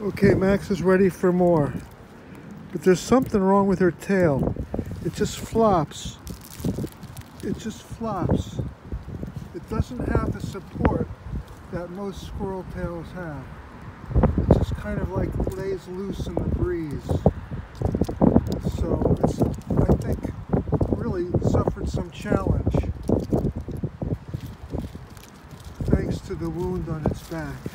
Okay, Max is ready for more. But there's something wrong with her tail. It just flops. It just flops. It doesn't have the support that most squirrel tails have. It just kind of like lays loose in the breeze. So it's, I think, really suffered some challenge thanks to the wound on its back.